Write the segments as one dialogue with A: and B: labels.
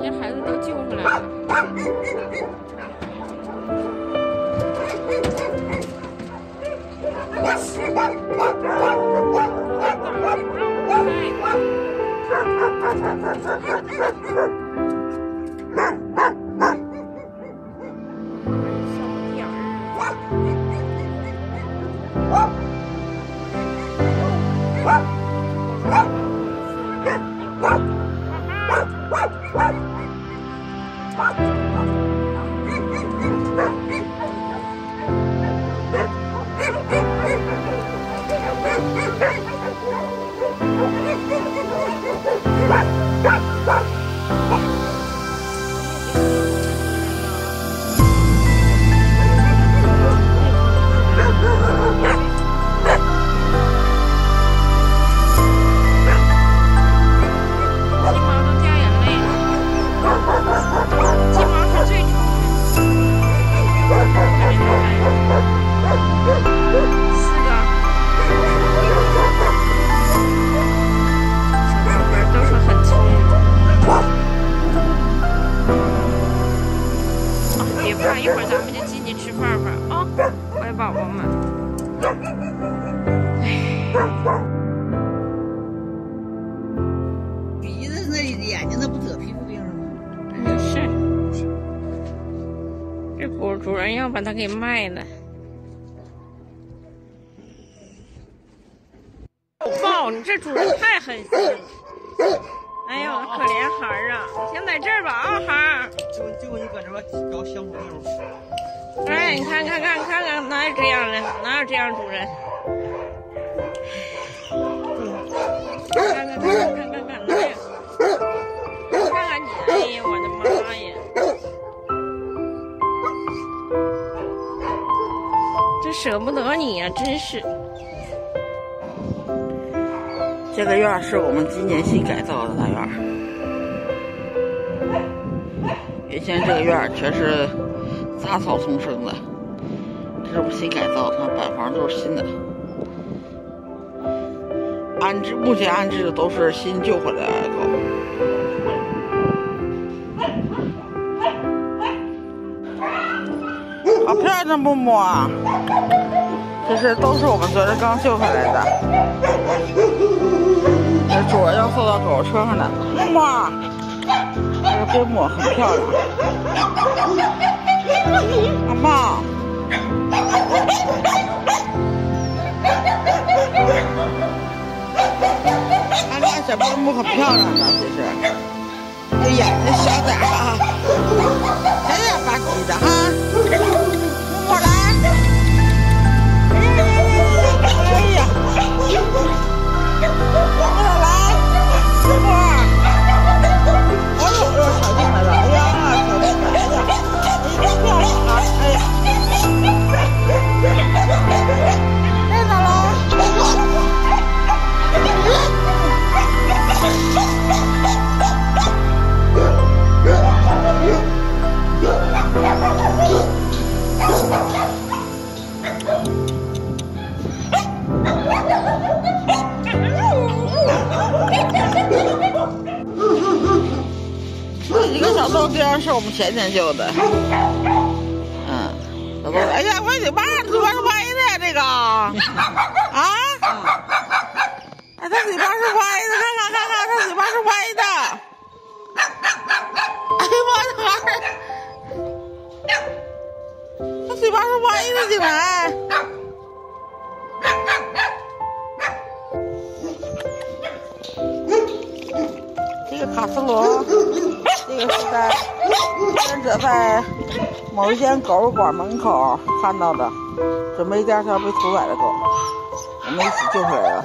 A: 连孩子都救回来了。
B: 那不得皮肤病了吗？
A: 嗯，是。这主主人要把它给卖了。抱你这主人太狠心了。哎呦，可怜孩儿啊！先在这儿吧啊，孩儿。
C: 就就你搁这边找香朋友。
A: 哎，你看看看看看，哪有这样的？哪有这样主人？看看看看看舍不得你呀、真是。
B: 这个院儿是我们今年新改造的大院儿。原先这个院儿全是杂草丛生的，这是我们新改造的，看板房都是新的。安置目前安置的都是新救回来的狗。好漂亮，木木啊！这是都是我们昨天刚救回来的。这主人要送到狗车上的，木木，这个边牧很漂亮。阿妈，俺家小边牧可漂亮了，这是，这眼睛小点儿啊，哎呀吧唧的哈。小豆丁是我们前天救的，嗯，老公，哎呀，我的妈，嘴巴是歪的呀，这个，啊，哎，它嘴巴是歪的，看看看看，它嘴巴是歪的，哎呀妈呀，孩儿，它嘴巴是歪的，竟然。这个卡斯罗，这个是在患者在某一间狗馆门口看到的，准备第二条被屠宰的狗，我们一起救回来了。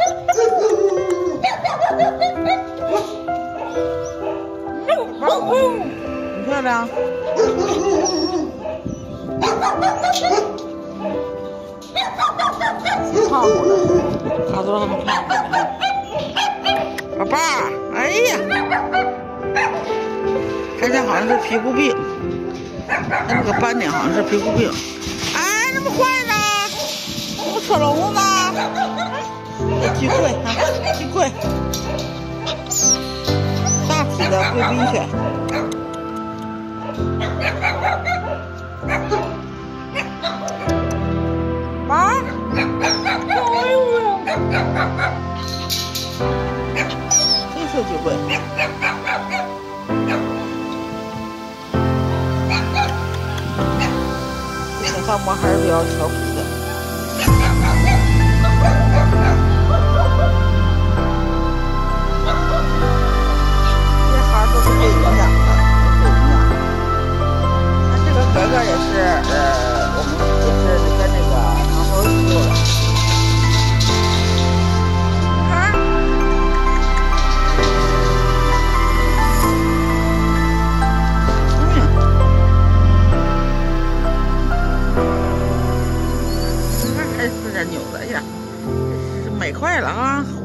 B: 很漂亮。挺胖乎的，卡斯罗他们胖乎的。宝贝儿，哎呀，看见好像是皮肤病，它那个斑点好像是皮肤病。哎，那么坏呢？那不扯笼子吗？巨贵啊，巨贵，大体的贵宾犬。妈，哎呦呀！这小酒鬼。萨摩还是比较调皮